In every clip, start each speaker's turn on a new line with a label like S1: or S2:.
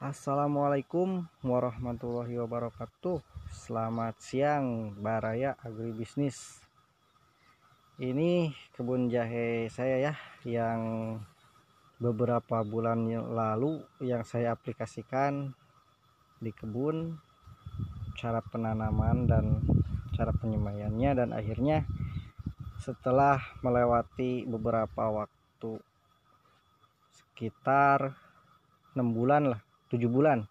S1: Assalamualaikum warahmatullahi wabarakatuh. Selamat siang Baraya Agribisnis. Ini kebun jahe saya ya Yang beberapa bulan lalu Yang saya aplikasikan di kebun. Cara penanaman dan cara penyemaiannya Dan akhirnya setelah melewati beberapa waktu Sekitar 6 bulan lah 7 bulan.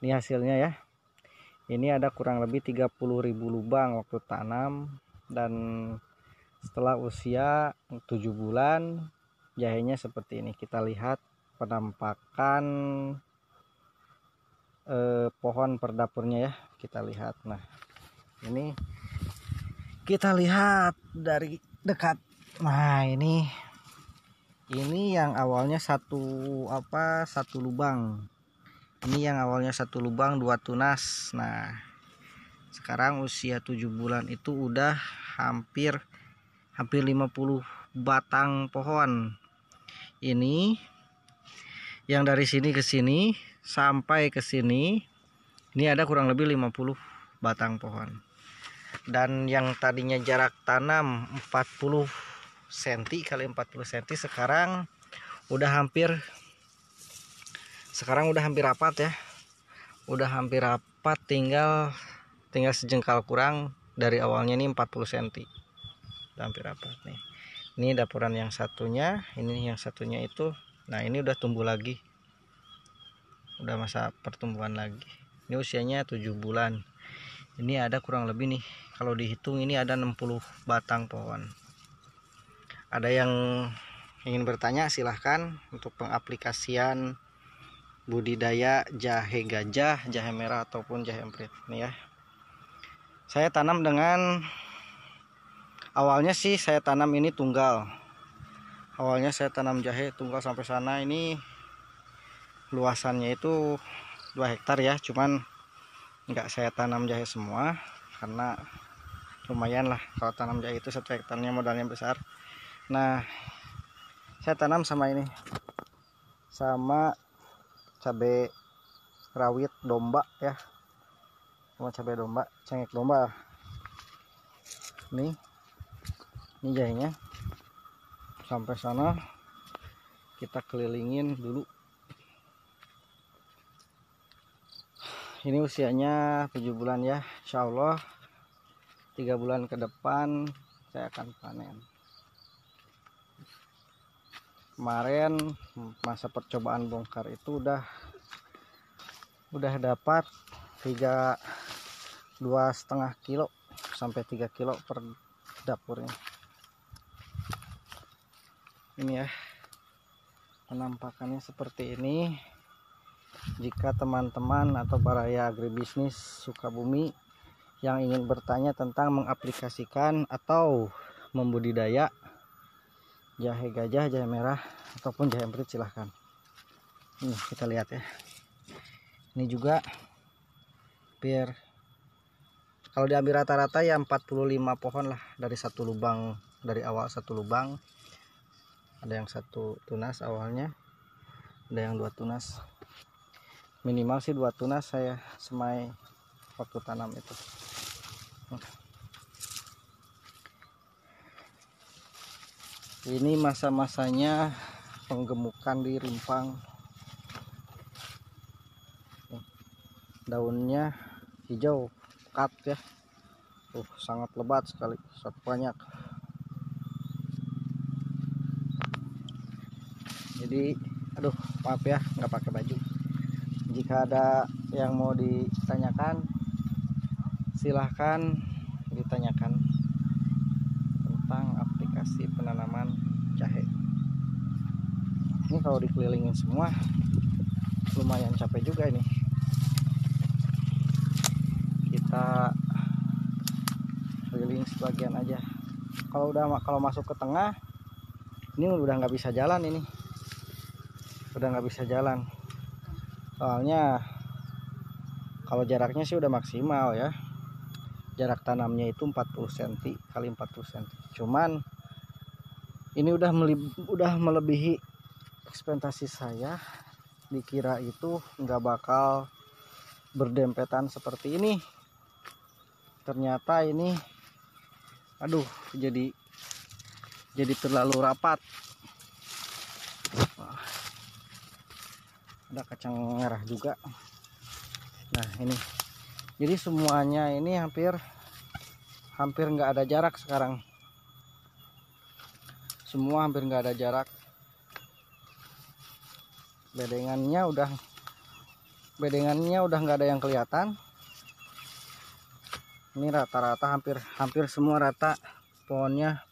S1: Ini hasilnya ya. Ini ada kurang lebih 30.000 lubang waktu tanam. Dan setelah usia 7 bulan jahenya seperti ini. Kita lihat penampakan eh, pohon perdapurnya ya. Kita lihat. Nah ini kita lihat dari dekat. Nah ini ini yang awalnya satu apa satu lubang. Ini yang awalnya satu lubang dua tunas. Nah sekarang usia tujuh bulan itu udah hampir hampir 50 batang pohon. Ini yang dari sini ke sini sampai ke sini ini ada kurang lebih 50 batang pohon. Dan yang tadinya jarak tanam 40 cm kali 40 cm sekarang udah hampir sekarang udah hampir rapat ya. Udah hampir rapat tinggal tinggal sejengkal kurang dari awalnya ini 40 cm udah hampir rapat nih. Ini dapuran yang satunya ini yang satunya itu nah ini udah tumbuh lagi. Udah masa pertumbuhan lagi. Ini usianya 7 bulan. Ini ada kurang lebih nih kalau dihitung ini ada 60 batang pohon ada yang ingin bertanya silahkan. Untuk pengaplikasian budidaya jahe gajah, jahe merah ataupun jahe emprit. Ini ya. Saya tanam dengan awalnya sih saya tanam ini tunggal. Awalnya saya tanam jahe tunggal sampai sana. Ini luasannya itu 2 hektar ya, cuman nggak saya tanam jahe semua karena lumayan lah kalau tanam jahe itu satu hektarnya modalnya besar nah saya tanam sama ini. Sama cabai rawit domba ya. Sama cabai domba cengek domba. Ini ini jahenya. Sampai sana kita kelilingin dulu. Ini usianya 7 bulan ya. Insya Allah tiga bulan ke depan saya akan panen kemarin masa percobaan bongkar itu udah udah dapat tiga dua setengah kilo sampai 3 kilo per dapurnya. Ini ya penampakannya seperti ini. Jika teman-teman atau baraya agribisnis Sukabumi yang ingin bertanya tentang mengaplikasikan atau membudidaya jahe gajah jahe merah ataupun jahe emprit silahkan. Ini kita lihat ya. Ini juga biar kalau diambil rata-rata ya 45 pohon lah dari satu lubang dari awal satu lubang. Ada yang satu tunas awalnya ada yang dua tunas. Minimal sih dua tunas saya semai waktu tanam itu ini masa-masanya penggemukan di rimpang. Daunnya hijau pekat ya. Uh sangat lebat sekali sangat banyak. Jadi aduh maaf ya nggak pakai baju. Jika ada yang mau ditanyakan silahkan ditanyakan tentang aplikasi penanaman jahe. Ini kalau dikelilingin semua lumayan capek juga ini. Kita keliling sebagian aja. Kalau udah kalau masuk ke tengah ini udah nggak bisa jalan ini. Udah nggak bisa jalan. Soalnya kalau jaraknya sih udah maksimal ya. Jarak tanamnya itu 40 cm kali 40 cm cuman ini udah udah melebihi ekspektasi saya. Dikira itu nggak bakal berdempetan seperti ini. Ternyata ini aduh jadi jadi terlalu rapat. Wah. ada kacang merah juga. Nah ini. Jadi semuanya ini hampir hampir nggak ada jarak sekarang semua hampir nggak ada jarak. Bedengannya udah bedengannya udah nggak ada yang kelihatan. Ini rata-rata hampir hampir semua rata pohonnya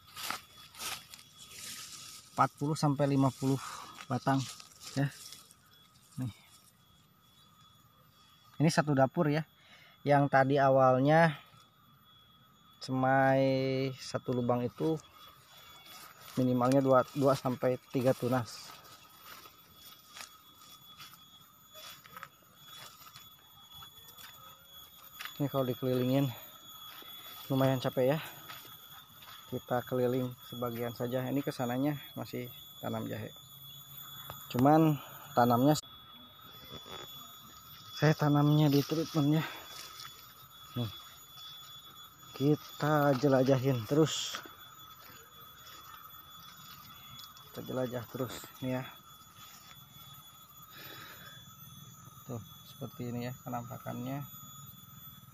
S1: 40 sampai 50 batang ya. Nih. Ini satu dapur ya. Yang tadi awalnya semai satu lubang itu minimalnya 2, 2 sampai 3 tunas. Ini kalau dikelilingin lumayan capek ya. Kita keliling sebagian saja. Ini ke sananya masih tanam jahe. Cuman tanamnya saya tanamnya di treatmentnya nih. Kita jelajahin terus kita jelajah terus nih ya. Tuh seperti ini ya penampakannya.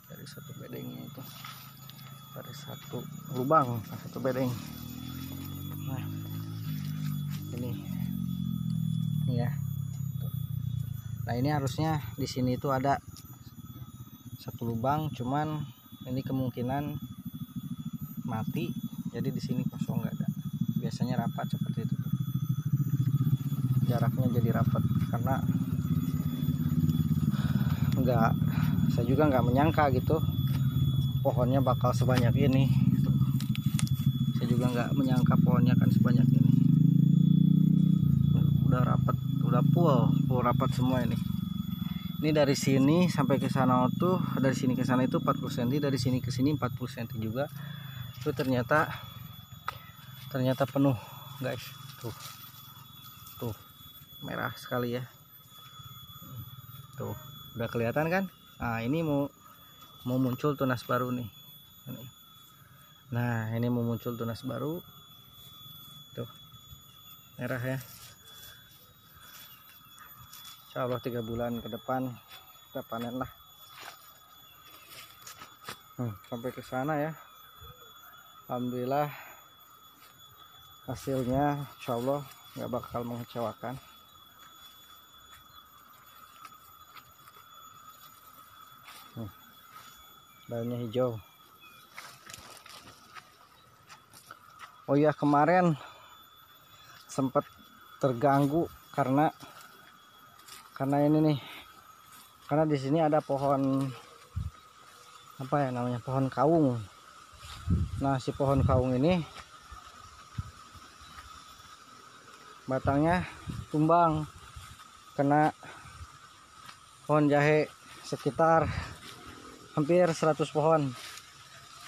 S1: Dari satu bedengnya itu dari satu lubang satu bedeng. Nah ini. Ini ya. Nah ini harusnya di sini itu ada satu lubang cuman ini kemungkinan mati jadi di sini kosong nggak ada. Biasanya rapat seperti itu jaraknya jadi rapat karena nggak saya juga nggak menyangka gitu pohonnya bakal sebanyak ini saya juga nggak menyangka pohonnya akan sebanyak ini. Udah rapat udah full full rapat semua ini. Ini dari sini sampai ke sana tuh dari sini ke sana itu 40 cm dari sini ke sini 40 cm juga. Itu ternyata ternyata penuh guys. Tuh merah sekali ya. Tuh udah kelihatan kan? Nah ini mau mau muncul tunas baru nih. Nah ini mau muncul tunas baru. Tuh merah ya. Insya Allah tiga bulan ke depan kita panen lah. Hmm, sampai ke sana ya. Alhamdulillah hasilnya Insya Allah nggak bakal mengecewakan daunnya hijau. Oh iya kemarin sempat terganggu karena karena ini nih. Karena di sini ada pohon apa ya namanya pohon kaung. Nah si pohon kaung ini batangnya tumbang kena pohon jahe sekitar hampir 100 pohon.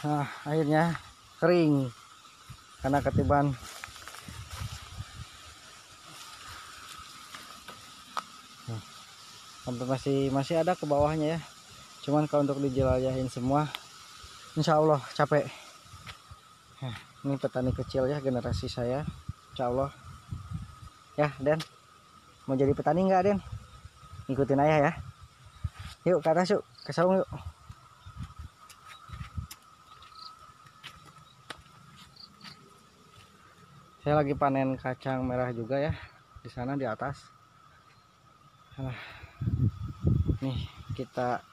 S1: Nah akhirnya kering. Karena ketiban. Nah, masih masih ada ke bawahnya ya. Cuman kalau untuk dijelajahin semua Insya Allah capek. Nah, ini petani kecil ya generasi saya. Insya Allah. Ya Den. Mau jadi petani enggak Den? Ikutin ayah ya. Yuk ke atas yuk. Ke yuk saya lagi panen kacang merah juga ya di sana di atas. Nah, nih kita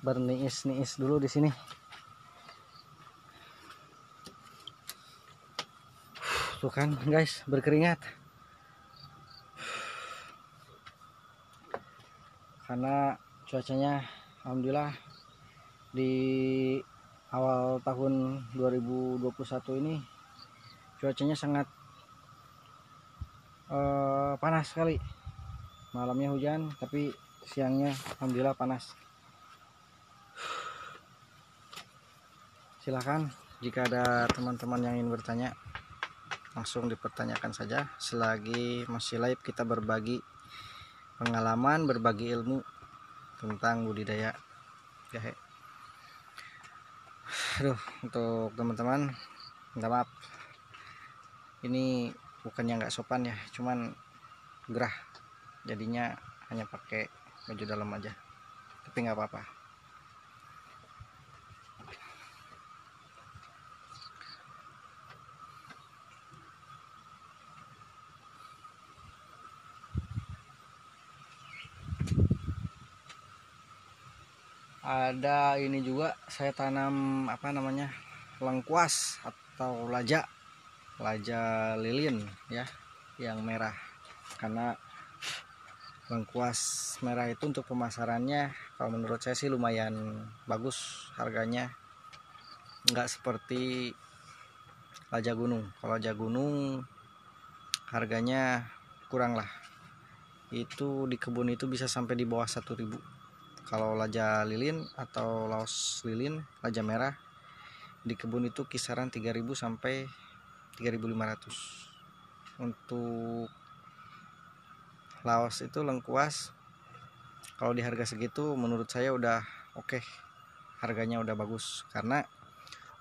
S1: berniis-niis dulu di sini. Tuh kan guys berkeringat. Karena cuacanya alhamdulillah di awal tahun 2021 ini cuacanya sangat uh, panas sekali. Malamnya hujan tapi siangnya alhamdulillah panas. Silahkan jika ada teman-teman yang ingin bertanya langsung dipertanyakan saja. Selagi masih live kita berbagi pengalaman berbagi ilmu tentang budidaya. Jahe. Aduh untuk teman-teman minta maaf. Ini bukannya nggak sopan ya cuman gerah. Jadinya hanya pakai baju dalam aja. Tapi nggak apa-apa. Ada ini juga saya tanam apa namanya lengkuas atau laja laja lilin ya yang merah. Karena lengkuas merah itu untuk pemasarannya kalau menurut saya sih lumayan bagus harganya. Nggak seperti laja gunung. Kalau laja gunung harganya kurang lah. Itu di kebun itu bisa sampai di bawah 1000 kalau laja lilin atau laos lilin laja merah di kebun itu kisaran 3000 sampai 3500 untuk laos itu lengkuas kalau di harga segitu menurut saya udah oke. Okay. harganya udah bagus karena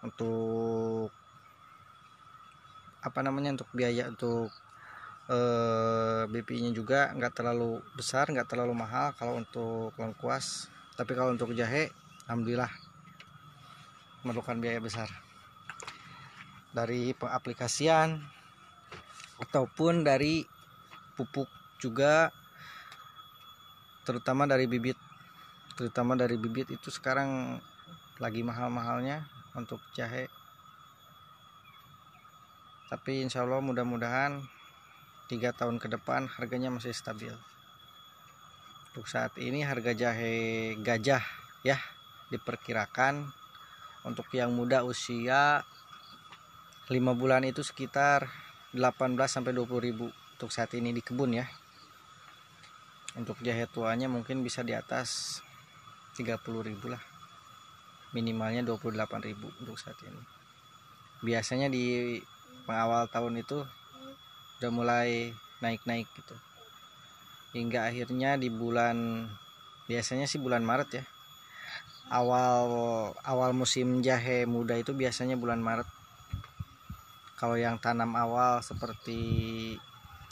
S1: untuk apa namanya untuk biaya untuk eh, BP-nya juga nggak terlalu besar nggak terlalu mahal kalau untuk lengkuas. Tapi kalau untuk jahe alhamdulillah memerlukan biaya besar dari pengaplikasian ataupun dari pupuk juga terutama dari bibit. Terutama dari bibit itu sekarang lagi mahal-mahalnya untuk jahe. Tapi insya Allah mudah-mudahan tiga tahun ke depan harganya masih stabil. Untuk saat ini harga jahe gajah ya diperkirakan untuk yang muda usia 5 bulan itu sekitar 18 sampai 20 ribu untuk saat ini di kebun ya. Untuk jahe tuanya mungkin bisa di atas 30 ribu lah. Minimalnya 28 ribu untuk saat ini. Biasanya di pengawal tahun itu udah mulai naik-naik gitu. Hingga akhirnya di bulan biasanya sih bulan Maret ya. Awal awal musim jahe muda itu biasanya bulan Maret kalau yang tanam awal seperti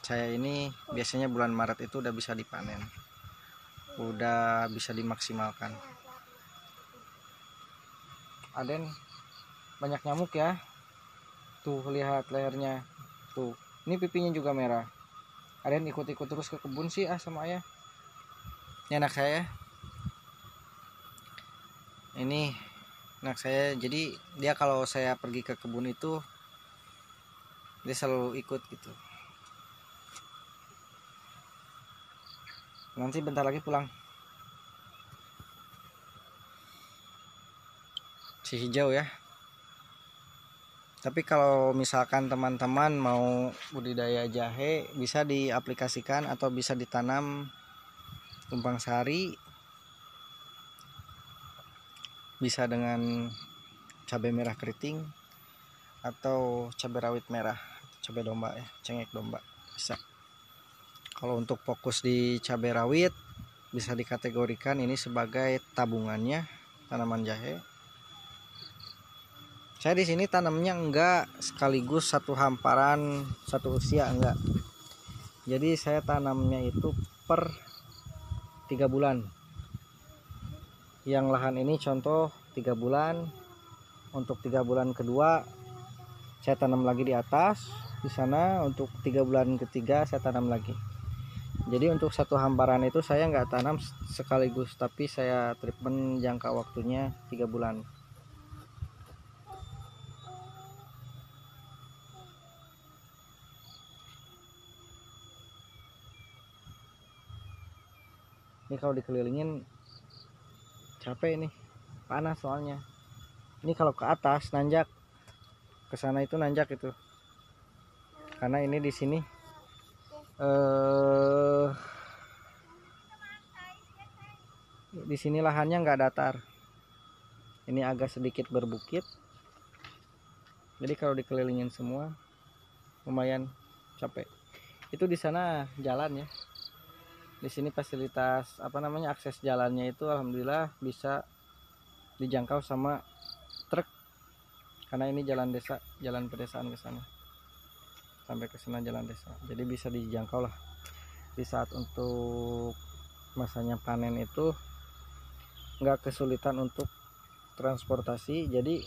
S1: saya ini biasanya bulan Maret itu udah bisa dipanen. Udah bisa dimaksimalkan. Aden banyak nyamuk ya. Tuh lihat lehernya. Tuh ini pipinya juga merah. Yang ikut-ikut terus ke kebun sih ah sama ayah. Ini anak saya ini anak saya jadi dia kalau saya pergi ke kebun itu dia selalu ikut gitu. Nanti bentar lagi pulang. Si hijau ya. Tapi kalau misalkan teman-teman mau budidaya jahe bisa diaplikasikan atau bisa ditanam tumpang sari. Bisa dengan cabai merah keriting atau cabai rawit merah cabai domba ya cengek domba bisa. Kalau untuk fokus di cabai rawit bisa dikategorikan ini sebagai tabungannya tanaman jahe. Saya di sini tanamnya enggak sekaligus satu hamparan satu usia enggak. Jadi saya tanamnya itu per tiga bulan. Yang lahan ini contoh tiga bulan untuk tiga bulan kedua saya tanam lagi di atas di sana untuk tiga bulan ketiga saya tanam lagi. Jadi untuk satu hamparan itu saya enggak tanam sekaligus tapi saya treatment jangka waktunya tiga bulan. Ini kalau dikelilingin capek nih panas soalnya. Ini kalau ke atas nanjak. Ke sana itu nanjak itu karena ini di sini eh di sini lahannya nggak datar. Ini agak sedikit berbukit. Jadi kalau dikelilingin semua lumayan capek. Itu di sana jalan ya. Di sini fasilitas apa namanya akses jalannya itu alhamdulillah bisa dijangkau sama truk. Karena ini jalan desa jalan pedesaan ke sana sampai ke sana jalan desa. Jadi bisa dijangkau lah. Di saat untuk masanya panen itu nggak kesulitan untuk transportasi. Jadi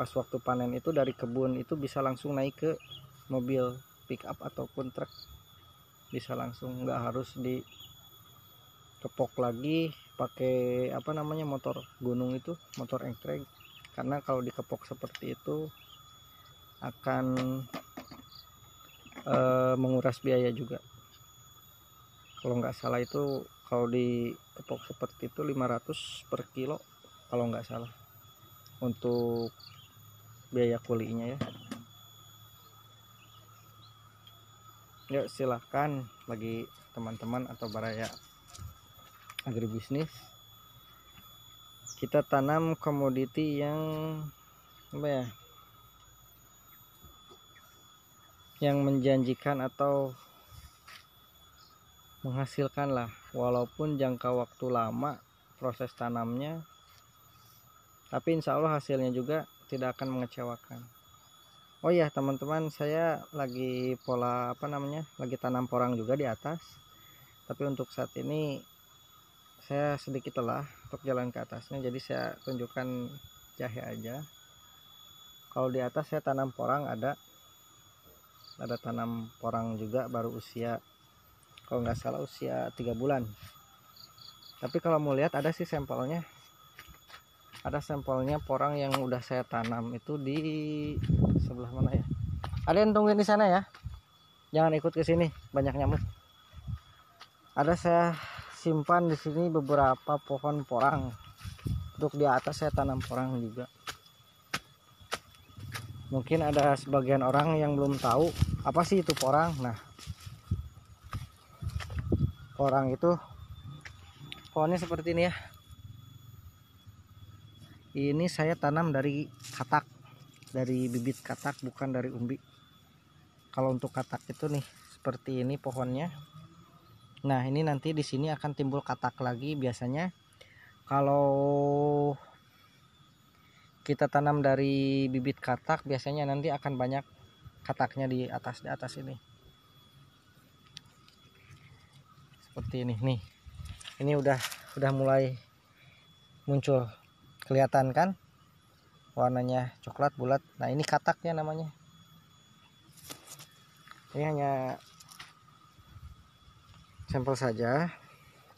S1: pas waktu panen itu dari kebun itu bisa langsung naik ke mobil pick up ataupun truk. Bisa langsung nggak harus di kepok lagi pakai apa namanya motor gunung itu motor engtrek karena kalau dikepok seperti itu akan e, menguras biaya juga. Kalau nggak salah itu kalau dikepok seperti itu 500 per kilo kalau nggak salah. Untuk biaya kulinya ya. Yuk silahkan bagi teman-teman atau baraya agribisnis. Kita tanam komoditi yang apa ya yang menjanjikan atau menghasilkan lah. Walaupun jangka waktu lama proses tanamnya tapi insya Allah hasilnya juga tidak akan mengecewakan. Oh iya teman-teman saya lagi pola apa namanya lagi tanam porang juga di atas. Tapi untuk saat ini saya sedikit lelah untuk jalan ke atasnya. Jadi saya tunjukkan jahe aja. Kalau di atas saya tanam porang ada ada tanam porang juga baru usia kalau nggak salah usia tiga bulan. Tapi kalau mau lihat ada sih sampelnya. Ada sampelnya porang yang udah saya tanam itu di sebelah mana ya? Yang tungguin di sana ya? Jangan ikut ke sini banyak nyamuk. Ada saya simpan di sini beberapa pohon porang. Untuk di atas saya tanam porang juga mungkin ada sebagian orang yang belum tahu apa sih itu porang. Nah porang itu pohonnya seperti ini ya. Ini saya tanam dari katak dari bibit katak bukan dari umbi. Kalau untuk katak itu nih seperti ini pohonnya. Nah ini nanti di sini akan timbul katak lagi biasanya. Kalau kita tanam dari bibit katak biasanya nanti akan banyak kataknya di atas di atas ini. Seperti ini nih. Ini udah udah mulai muncul. Kelihatan kan? Warnanya coklat bulat. Nah ini kataknya namanya. Ini hanya sampel saja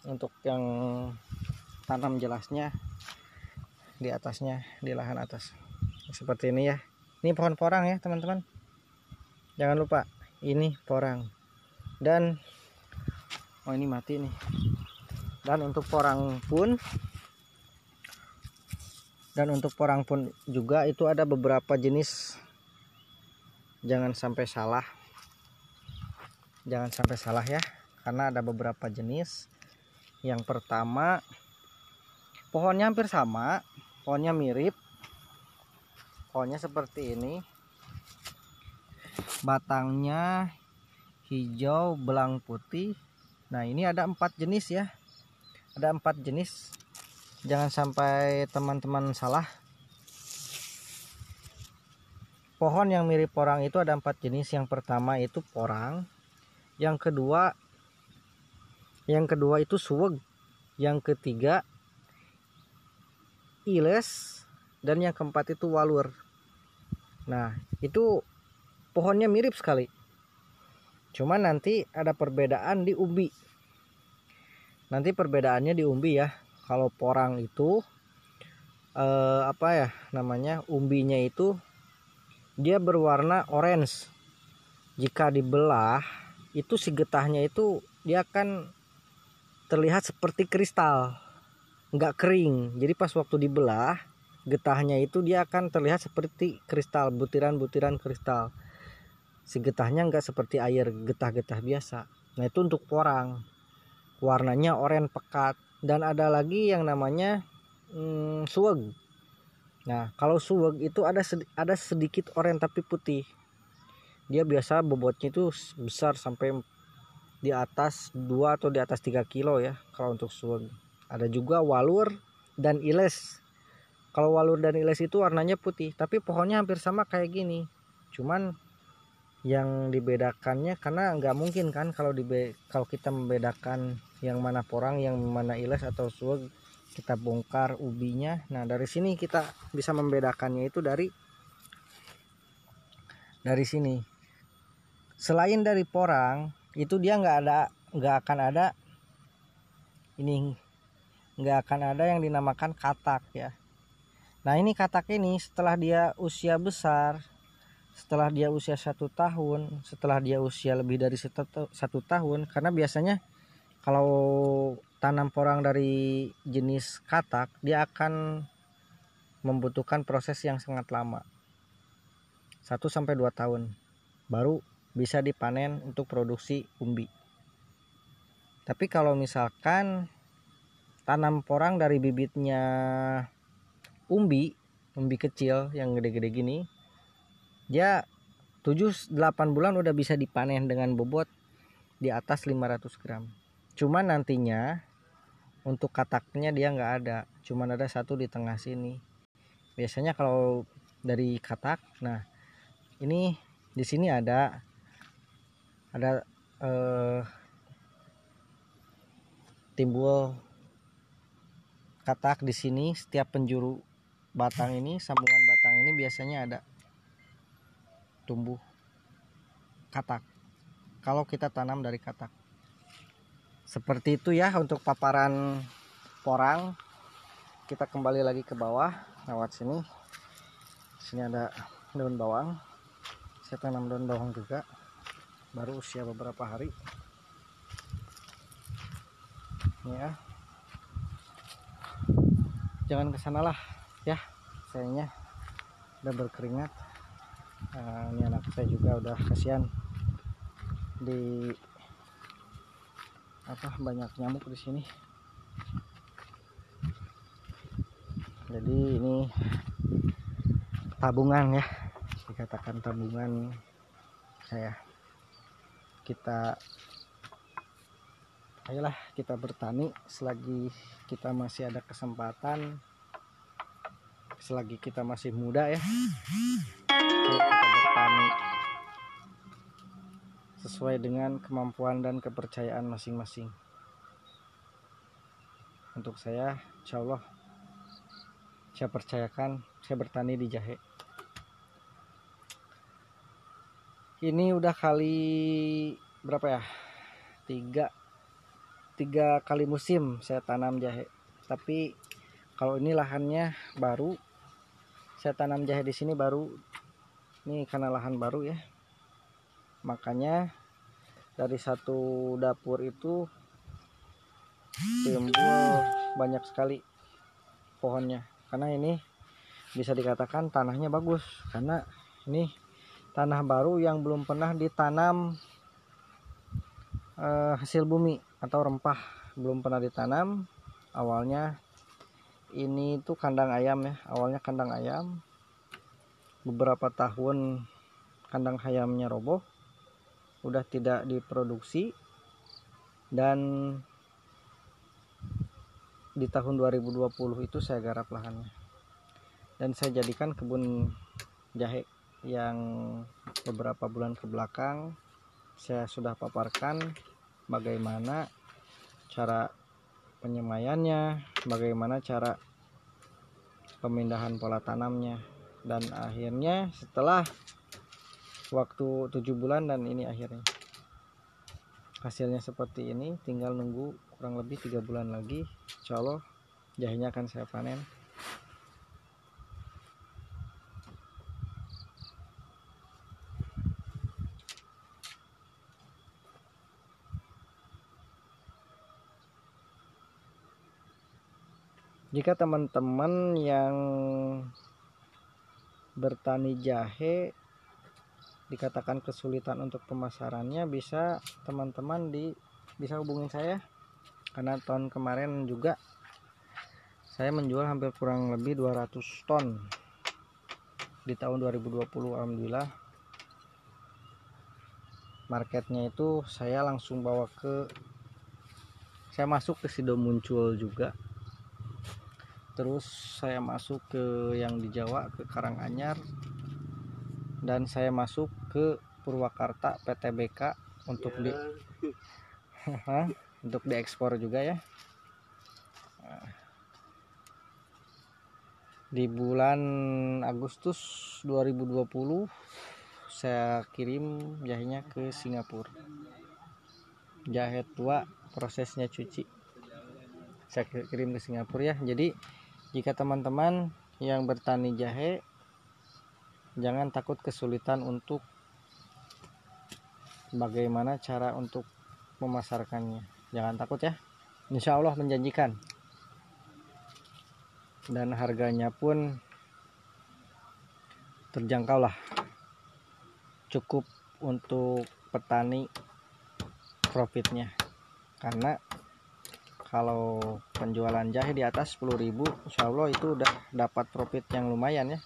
S1: untuk yang tanam jelasnya di atasnya di lahan atas. Seperti ini ya. Ini pohon porang ya teman-teman. Jangan lupa ini porang. Dan oh ini mati nih. Dan untuk porang pun dan untuk porang pun juga itu ada beberapa jenis. Jangan sampai salah. Jangan sampai salah ya karena ada beberapa jenis. Yang pertama pohonnya hampir sama pohonnya mirip pohonnya seperti ini. Batangnya hijau belang putih. Nah ini ada empat jenis ya. Ada empat jenis. Jangan sampai teman-teman salah. Pohon yang mirip porang itu ada empat jenis. Yang pertama itu porang. Yang kedua yang kedua itu suweg. Yang ketiga iles dan yang keempat itu walur. Nah itu pohonnya mirip sekali. Cuman nanti ada perbedaan di umbi. Nanti perbedaannya di umbi ya. Kalau porang itu eh, apa ya namanya umbinya itu dia berwarna orange. Jika dibelah itu si getahnya itu dia akan terlihat seperti kristal nggak kering. Jadi pas waktu dibelah getahnya itu dia akan terlihat seperti kristal butiran-butiran kristal. Si getahnya nggak seperti air getah-getah biasa. Nah itu untuk porang warnanya oranye pekat. Dan ada lagi yang namanya hmm, suweg. Nah kalau suweg itu ada sedi ada sedikit oranye tapi putih. Dia biasa bobotnya itu besar sampai 5 di atas 2 atau di atas 3 kilo ya kalau untuk suweg ada juga walur dan iles. Kalau walur dan iles itu warnanya putih tapi pohonnya hampir sama kayak gini. Cuman yang dibedakannya karena nggak mungkin kan kalau dibe kalau kita membedakan yang mana porang yang mana iles atau suweg kita bongkar ubinya. Nah dari sini kita bisa membedakannya itu dari dari sini. Selain dari porang itu dia nggak ada nggak akan ada ini nggak akan ada yang dinamakan katak ya. Nah ini katak ini setelah dia usia besar setelah dia usia satu tahun setelah dia usia lebih dari satu tahun karena biasanya kalau tanam porang dari jenis katak dia akan membutuhkan proses yang sangat lama. 1 sampai 2 tahun baru bisa dipanen untuk produksi umbi. Tapi kalau misalkan tanam porang dari bibitnya umbi umbi kecil yang gede-gede gini dia 7-8 bulan udah bisa dipanen dengan bobot di atas 500 gram. Cuman nantinya untuk kataknya dia nggak ada. Cuman ada satu di tengah sini. Biasanya kalau dari katak nah ini di sini ada ada eh, timbul katak di sini setiap penjuru batang ini sambungan batang ini biasanya ada tumbuh katak. Kalau kita tanam dari katak. Seperti itu ya untuk paparan porang. Kita kembali lagi ke bawah lewat sini. Sini ada daun bawang. Saya tanam daun bawang juga baru usia beberapa hari. Ini ya jangan ke sanalah ya. Sayangnya udah berkeringat. Nah, ini anak saya juga udah kasihan di apa banyak nyamuk di sini. Jadi ini tabungan ya. Dikatakan tabungan saya. Kita ayolah kita bertani. Selagi kita masih ada kesempatan selagi kita masih muda ya kita bertani sesuai dengan kemampuan dan kepercayaan masing-masing. Untuk saya insya Allah saya percayakan saya bertani di jahe. Ini udah kali berapa ya? Tiga tiga kali musim saya tanam jahe. Tapi kalau ini lahannya baru saya tanam jahe di sini baru. Ini karena lahan baru ya. Makanya dari satu dapur itu timbul banyak sekali pohonnya. Karena ini bisa dikatakan tanahnya bagus. Karena ini tanah baru yang belum pernah ditanam eh, hasil bumi atau rempah belum pernah ditanam. Awalnya ini tuh kandang ayam ya. Awalnya kandang ayam. Beberapa tahun kandang ayamnya roboh. Udah tidak diproduksi. Dan di tahun 2020 itu saya garap lahannya. Dan saya jadikan kebun jahe yang beberapa bulan ke belakang saya sudah paparkan bagaimana cara penyemaiannya bagaimana cara pemindahan pola tanamnya. Dan akhirnya setelah waktu tujuh bulan dan ini akhirnya. Hasilnya seperti ini tinggal nunggu kurang lebih tiga bulan lagi insya Allah jahenya akan saya panen jika teman-teman yang bertani jahe dikatakan kesulitan untuk pemasarannya bisa teman-teman di bisa hubungin saya. Karena tahun kemarin juga saya menjual hampir kurang lebih 200 ton di tahun 2020 Alhamdulillah. Marketnya itu saya langsung bawa ke saya masuk ke Sido muncul juga terus saya masuk ke yang di Jawa ke Karanganyar. Dan saya masuk ke Purwakarta PTBK untuk di untuk diekspor juga ya. Di bulan Agustus 2020 saya kirim jahenya ke Singapura. Jahe tua prosesnya cuci. Saya kirim ke Singapura ya. Jadi jika teman-teman yang bertani jahe jangan takut kesulitan untuk bagaimana cara untuk memasarkannya. Jangan takut ya. Insya Allah menjanjikan. Dan harganya pun terjangkau lah. Cukup untuk petani profitnya. Karena kalau penjualan jahe di atas 10.000 Insya Allah itu udah dapat profit yang lumayan ya.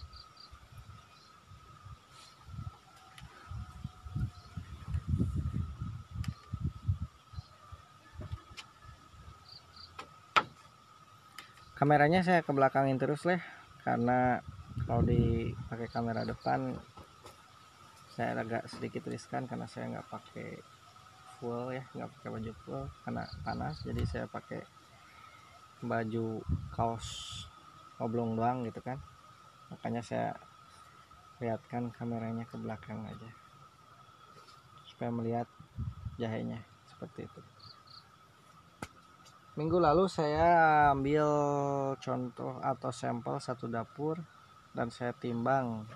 S1: Kameranya saya ke belakangin terus lah karena kalau dipakai kamera depan saya agak sedikit riskan karena saya nggak pakai full ya nggak pakai baju full karena panas jadi saya pakai baju kaos oblong doang gitu kan. Makanya saya lihatkan kameranya ke belakang aja supaya melihat jahenya seperti itu. Minggu lalu saya ambil contoh atau sampel satu dapur dan saya timbang.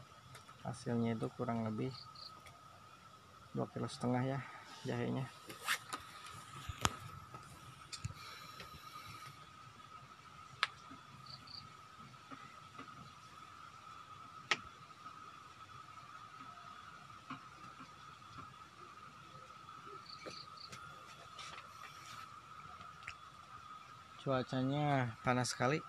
S1: Hasilnya itu kurang lebih dua kilo setengah ya jahenya. Cuacanya panas sekali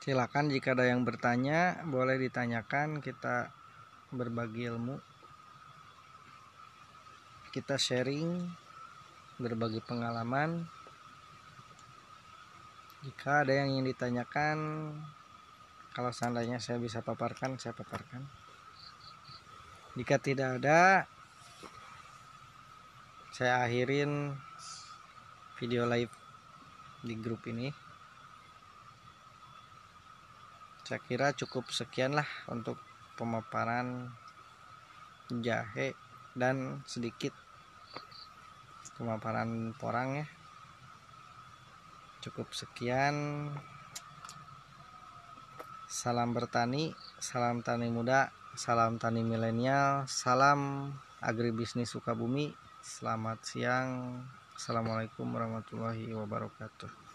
S1: silakan jika ada yang bertanya boleh ditanyakan kita berbagi ilmu. Kita sharing berbagi pengalaman. Jika ada yang ingin ditanyakan kalau seandainya saya bisa paparkan saya paparkan. Jika tidak ada saya akhirin video live di grup ini saya kira cukup sekian lah untuk pemaparan jahe dan sedikit pemaparan porang ya cukup sekian salam bertani salam tani muda Salam tani milenial, salam agribisnis Sukabumi. Selamat siang. Assalamualaikum warahmatullahi wabarakatuh.